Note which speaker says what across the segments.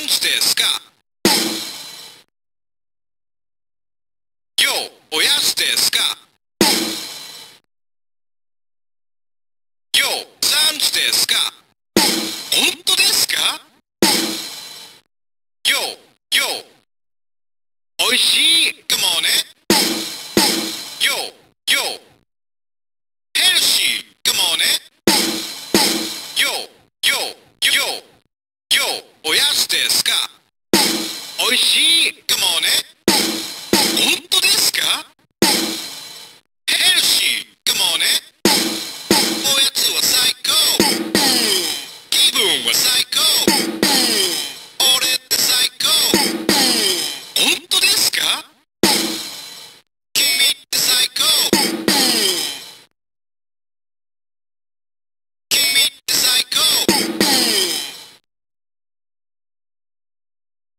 Speaker 1: ンチですか？ようおやつですか？ようサンチですか？本当ですか？ようよう。おいしい。かもね。今日おやつですか？おいしいかもね。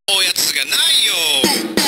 Speaker 1: おやつがないよ。